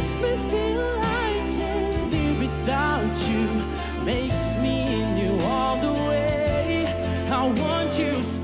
makes me feel like I can't live without you. Makes me in you all the way. I want you.